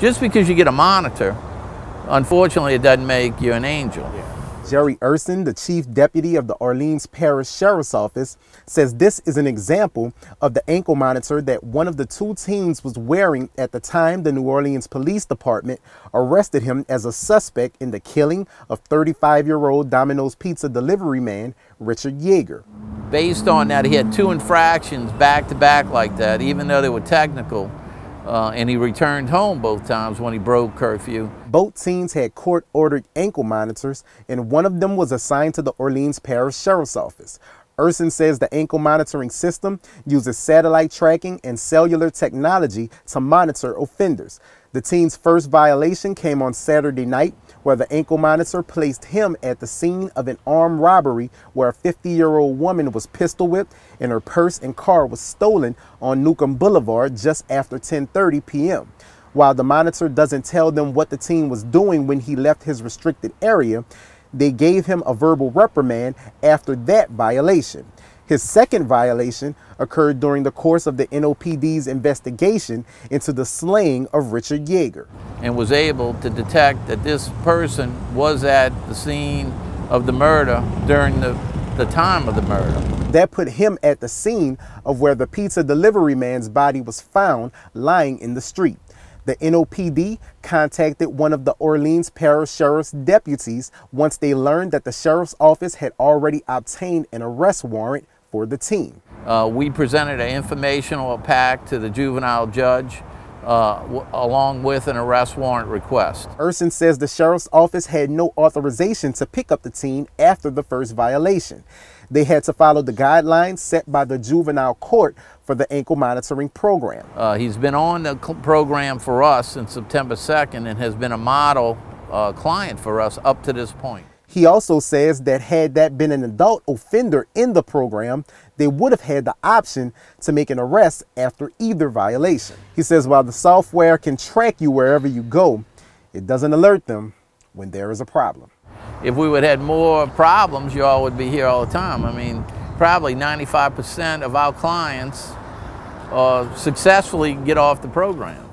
just because you get a monitor, unfortunately, it doesn't make you an angel. Yeah. Jerry Ursin, the chief deputy of the Orleans Parish Sheriff's Office, says this is an example of the ankle monitor that one of the two teens was wearing at the time the New Orleans Police Department arrested him as a suspect in the killing of 35 year old Domino's Pizza delivery man Richard Yeager. Based on that, he had two infractions back to back like that, even though they were technical. Uh, and he returned home both times when he broke curfew. Both teams had court ordered ankle monitors, and one of them was assigned to the Orleans Parish Sheriff's Office. Ursin says the ankle monitoring system uses satellite tracking and cellular technology to monitor offenders. The teen's first violation came on Saturday night, where the ankle monitor placed him at the scene of an armed robbery where a 50-year-old woman was pistol whipped and her purse and car was stolen on Newcomb Boulevard just after 10:30 p.m. While the monitor doesn't tell them what the teen was doing when he left his restricted area, they gave him a verbal reprimand after that violation. His second violation occurred during the course of the NOPD's investigation into the slaying of Richard Yeager. And was able to detect that this person was at the scene of the murder during the, the time of the murder. That put him at the scene of where the pizza delivery man's body was found lying in the street. The NOPD contacted one of the Orleans Parish Sheriff's deputies once they learned that the sheriff's office had already obtained an arrest warrant for the team. Uh, we presented an informational pack to the juvenile judge uh, along with an arrest warrant request. Ursin says the sheriff's office had no authorization to pick up the teen after the first violation. They had to follow the guidelines set by the juvenile court for the ankle monitoring program. Uh, he's been on the program for us since September 2nd and has been a model uh, client for us up to this point. He also says that had that been an adult offender in the program, they would have had the option to make an arrest after either violation. He says while the software can track you wherever you go, it doesn't alert them when there is a problem. If we would have had more problems, you all would be here all the time. I mean, probably 95% of our clients uh, successfully get off the program.